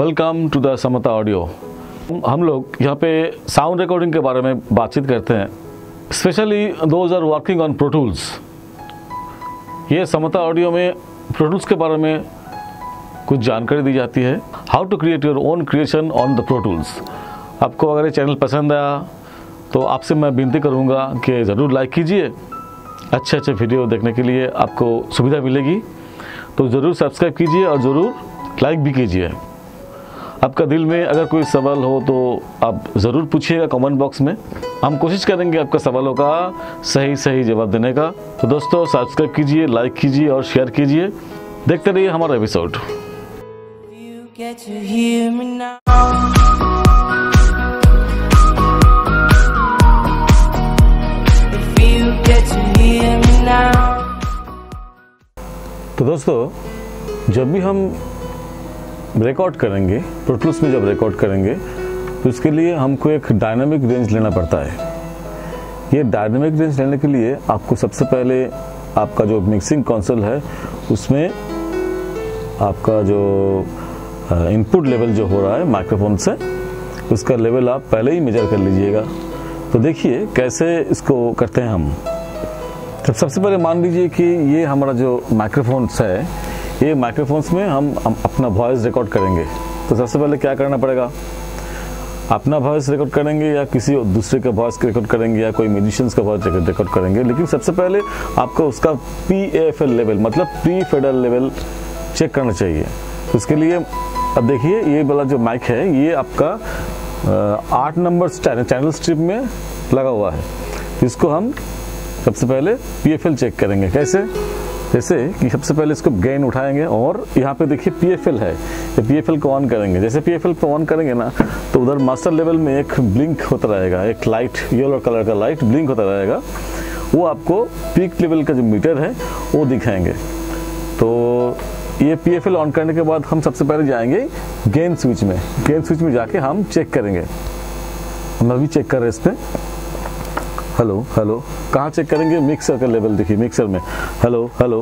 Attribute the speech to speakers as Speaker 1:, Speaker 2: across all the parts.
Speaker 1: Welcome to the Samta audio हम लोग यहाँ पे साउंड रिकॉर्डिंग के बारे में बातचीत करते हैं specially those are working on Pro Tools ये समता ऑडियो में प्रोटूल्स के बारे में कुछ जानकारी दी जाती है how to create your own creation on the Pro Tools आपको अगर ये चैनल पसंद आया तो आपसे मैं विनती करूँगा कि ज़रूर लाइक कीजिए। अच्छे अच्छे वीडियो देखने के लिए आपको सुविधा मिलेगी। तो ज़रूर सब्सक्राइब कीजिए और ज़रूर लाइक भी कीजिए। आपका दिल में अगर कोई सवाल हो तो आप ज़रूर पूछिएगा कमेंट बॉक्स में। हम कोशिश करेंगे आपका सवालों का सही सही जवाब देने का। तो दोस्तों सब्सक्राइब कीजिए लाइक कीजिए और शेयर कीजिए। देखते रहिए हमारा एपिसोड तो दोस्तों, जब भी हम रिकॉर्ड करेंगे प्रोटूल्स में जब रिकॉर्ड करेंगे तो इसके लिए हमको एक डायनामिक रेंज लेना पड़ता है। ये डायनामिक रेंज लेने के लिए आपको सबसे पहले आपका जो मिक्सिंग कंसोल है, उसमें आपका जो इनपुट लेवल जो हो रहा है माइक्रोफोन से, उसका लेवल आप पहले ही मेजर कर लीजिएगा। तो देखिए कैसे इसको करते हैं हम। तो सबसे पहले मान लीजिए कि ये हमारा जो माइक्रोफोन्स है ये माइक्रोफोन्स में हम, अपना वॉइस रिकॉर्ड करेंगे। तो सबसे पहले क्या करना पड़ेगा? अपना वॉइस रिकॉर्ड करेंगे या किसी दूसरे का वॉइस रिकॉर्ड करेंगे या कोई म्यूजिशियंस का वॉइस रिकॉर्ड करेंगे। लेकिन सबसे पहले आपको उसका पी एफ़ एल लेवल मतलब प्री फेडरल लेवल चेक करना चाहिए। उसके लिए अब देखिए ये वाला जो माइक है ये आपका आठ नंबर चैनल स्ट्रिप में लगा हुआ है। इसको हम सबसे पहले पीएफएल चेक करेंगे। कैसे? जैसे कि सबसे पहले इसको गेन उठाएँगे और यहाँ पे देखिए पीएफएल है। ये पीएफएल को ऑन करेंगे। जैसे पीएफएल को ऑन करेंगे ना तो उधर मास्टर लेवल में एक ब्लिंक होता रहेगा। एक लाइट येलो कलर का लाइट ब्लिंक होता रहेगा। वो आपको पीक लेवल का जो मीटर है, वो दिखाएँगे। तो ये पीएफएल ऑन करने के बाद हम सबसे पहले जाएँगे गेंद स्विच में। गेंद स्विच में जाके हम चेक करेंगे। हम अभी चेक कर रहे हैं इस पर हेलो हेलो कहाँ चेक करेंगे मिक्सर का लेवल देखिए मिक्सर में हेलो हेलो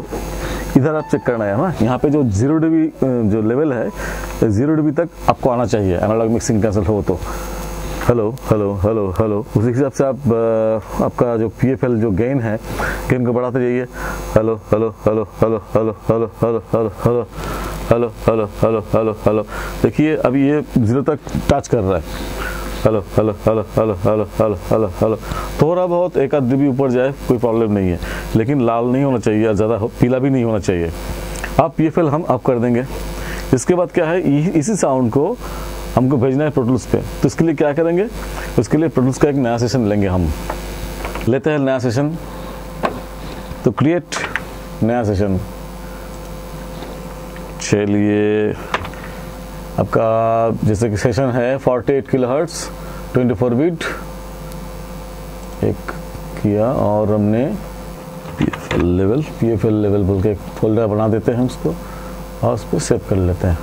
Speaker 1: इधर आप चेक करना है ना यहाँ पे जो ज़ीरो डीबी जो लेवल है ज़ीरो डीबी तक आपको आना चाहिए एनालॉग मिक्सिंग कैंसिल हो तो हेलो हेलो हेलो हेलो उसी हिसाब से आप आपका जो पी एफ़ एल जो गेन है गेन को बढ़ाते जाइए hello hello hello hello hello hello hello hello hello hello hello hello hello hello देखिए अभी ये ज़ीरो तक टच कर रहा है hello hello hello hello hello hello hello hello थोड़ा बहुत एक आध डीबी ऊपर जाए, कोई प्रॉब्लम नहीं है। लेकिन लाल नहीं होना चाहिए ज़्यादा पीला भी नहीं होना चाहिए। आप पी हम अप कर देंगे। इसके बाद क्या है इसी साउंड को हमको भेजना है प्रोटूल्स पे। तो इसके लिए क्या करेंगे? उसके लिए प्रोटूल्स का एक नया सेशन लेंगे हम। लेते हैं नया सेशन तो क्रिएट नया सेशन चलिए। आपका जैसे कि सेशन है 48 किलो हर्ट्स ट्वेंटी बीट एक किया और हमने P F L level P F L level बोल के एक फोल्डर बना देते हैं उसको और उस पर सेव कर लेते हैं।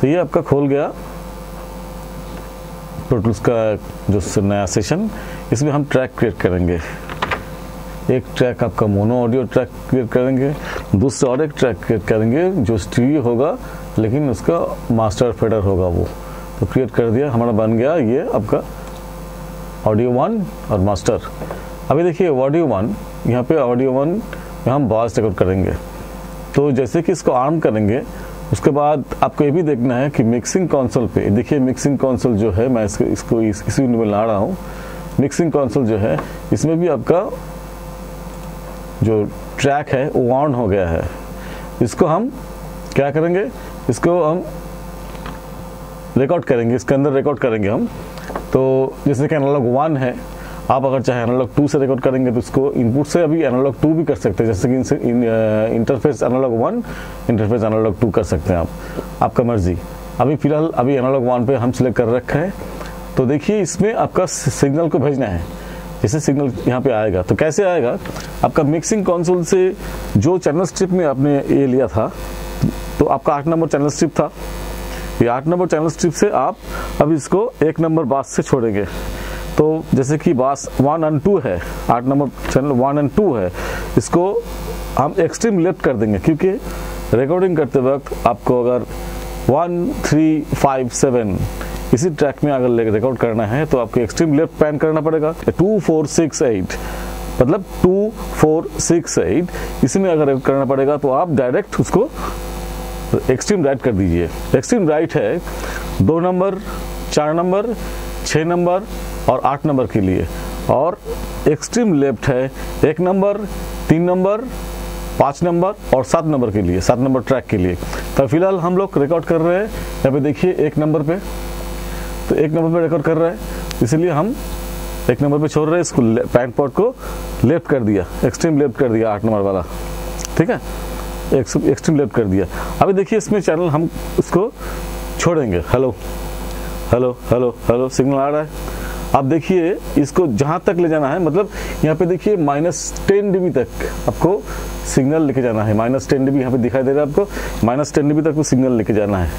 Speaker 1: तो ये आपका खोल गया। प्रोटूल्स का जो नया सेशन इसमें हम ट्रैक क्रिएट करेंगे। एक ट्रैक आपका मोनो ऑडियो ट्रैक क्रिएट करेंगे दूसरा और एक ट्रैक क्रिएट करेंगे जो स्टीरियो होगा लेकिन उसका मास्टर फेडर होगा वो। तो क्रिएट कर दिया हमारा बन गया ये आपका ऑडियो वन और मास्टर अभी देखिए ऑडियो वन यहाँ पे ऑडियो वन में हम वॉइस रिकॉर्ड करेंगे। तो जैसे कि इसको आर्म करेंगे उसके बाद आपको ये भी देखना है कि मिक्सिंग कंसोल पे देखिए मिक्सिंग कंसोल जो है मैं इसको इसको इस, इसी में ला रहा हूँ। मिक्सिंग कंसोल जो है इसमें भी आपका जो ट्रैक है वो ऑन हो गया है। इसको हम क्या करेंगे? इसको हम रिकॉर्ड करेंगे इसके अंदर रिकॉर्ड करेंगे हम। तो जैसे कि एनालॉग वन है आप अगर चाहे एनालॉग टू से रिकॉर्ड करेंगे तो इसको इनपुट से अभी एनालॉग टू भी कर सकते हैं जैसे कि इन, interface analogue one interface analogue two कर सकते हैं आप आपका मर्ज़ी। अभी फ़िलहाल अभी एनालॉग वन पे हम सिलेक्ट कर रखा है। तो देखिए इसमें आपका सिग्नल को भेजना है। जैसे सिग्नल यहाँ पे आएगा तो कैसे आएगा? आपका मिक्सिंग कंसोल से जो चैनल स्ट्रिप में आपने ये लिया था तो आपका आठ नंबर चैनल स्ट्रिप था। ये आठ नंबर चैनल स्ट्रिप से आप अब इसको एक नंबर बास से छोड़ेंगे। तो जैसे कि बास वन एंड टू है, आठ number channel one and two है, इसको हम एक्सट्रीम लेफ़्ट कर देंगे, क्योंकि रिकॉर्डिंग करते वक्त आपको अगर वन, थ्री, फाइव, सेवन इसी ट्रैक में अगर रिकॉर्ड करना है तो आपको एक्सट्रीम लेफ़्ट पैन करना पड़ेगा। टू, फोर, सिक्स, एट मतलब टू, फोर, सिक्स, एट, इसी में अगर करना पड़ेगा तो आप डायरेक्ट उसको एक्सट्रीम राइट कर दीजिए। एक्सट्रीम राइट है दो नंबर चार नंबर छः नंबर और आठ नंबर के लिए। और एक्सट्रीम लेफ़्ट है एक नंबर तीन नंबर पाँच नंबर और सात नंबर के लिए, सात नंबर ट्रैक के लिए। तो फ़िलहाल हम लोग रिकॉर्ड कर रहे हैं। यहाँ पे देखिए एक नंबर पे। तो एक नंबर पे रिकॉर्ड कर रहे हैं। इसलिए हम एक नंबर पे छोड़ रहे हैं। इसको पैंट पॉट को लेफ़्ट कर दिया। एक्सट्रीम लेफ़्ट कर दिया आठ नंबर वाला। ठीक है? एक्सट्रीम लेफ़्ट कर दिया। अभी देखिए इसमें चैनल हम उसको छोड़ेंगे। Hello hello hello hello signal आ रहा है। आप देखिए, इसको जहाँ तक ले जाना है मतलब यहाँ पे देखिए माइनस टेन डीबी तक आपको सिग्नल लेके जाना है। माइनस टेन डीबी यहाँ पे दिखाई दे रहा है आपको। माइनस टेन डीबी तक सिग्नल लेके जाना है।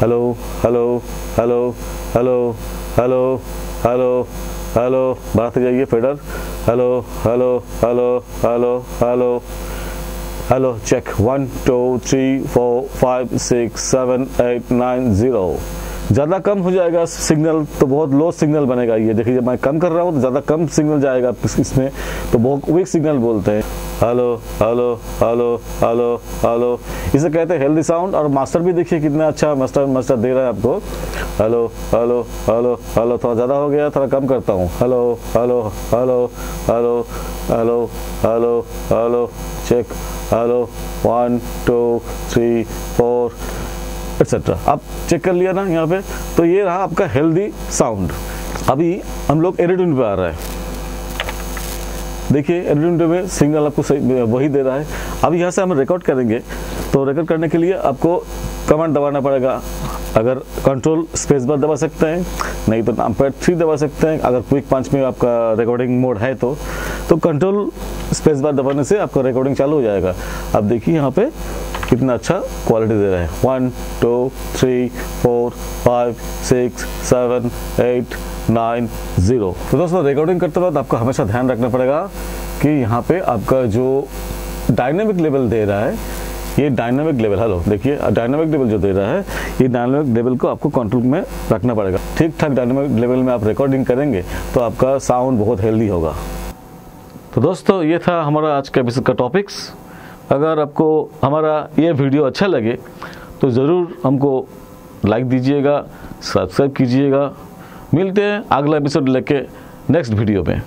Speaker 1: Hello hello hello hello hello hello hello बढ़ाते जाइए fader hello hello hello hello hello hello check one two three four five six seven eight nine zero ज़्यादा कम हो जाएगा सिग्नल तो बहुत लो सिग्नल बनेगा ये। देखिए, जब मैं कम कर रहा हूँ तो ज़्यादा कम सिग्नल जाएगा इसमें तो बहुत वीक सिग्नल बोलते हैं। Hello hello hello hello hello इसे कहते हैं हेल्दी साउंड और मास्टर भी देखिए कितना अच्छा मास्टर मास्टर दे रहा है आपको। हेलो हेलो हेलो हेलो थोड़ा ज़्यादा हो गया, थोड़ा कम करता हूँ। Hello hello hello hello hello hello hello check hello one two three four etcetera आप चेक कर लिया ना यहाँ पे? तो ये रहा आपका हेल्दी साउंड अभी हम लोग एडिटिंग पे आ रहा है। देखिए एडिटिंग में सिग्नल आपको सही, वही दे रहा है। अब यहाँ से हम रिकॉर्ड करेंगे। तो रिकॉर्ड करने के लिए आपको कमांड दबाना पड़ेगा। अगर कंट्रोल स्पेस बार दबा सकते हैं, नहीं तो नाम पैड थ्री दबा सकते हैं। अगर क्विक पंच में आपका रिकॉर्डिंग मोड है तो। तो कंट्रोल स्पेस बार दबाने से आपका रिकॉर्डिंग चालू हो जाएगा। अब देखिए यहाँ पे कितना अच्छा क्वालिटी दे रहा है। One two three four five six seven eight nine zero तो दोस्तों रिकॉर्डिंग करते वक्त आपको हमेशा ध्यान रखना पड़ेगा कि यहाँ पे आपका जो डायनेमिक लेवल दे रहा है, ये डायनामिक लेवल हेलो देखिए डायनामिक लेवल जो दे रहा है, ये डायनामिक लेवल को आपको कंट्रोल में रखना पड़ेगा। ठीक ठाक डायनामिक लेवल में आप रिकॉर्डिंग करेंगे तो आपका साउंड बहुत हेल्दी होगा। तो दोस्तों, ये था हमारा आज का एपिसोड का टॉपिक्स अगर आपको हमारा ये वीडियो अच्छा लगे तो ज़रूर हमको लाइक दीजिएगा सब्सक्राइब कीजिएगा। मिलते हैं अगला एपिसोड लेके नेक्स्ट वीडियो में।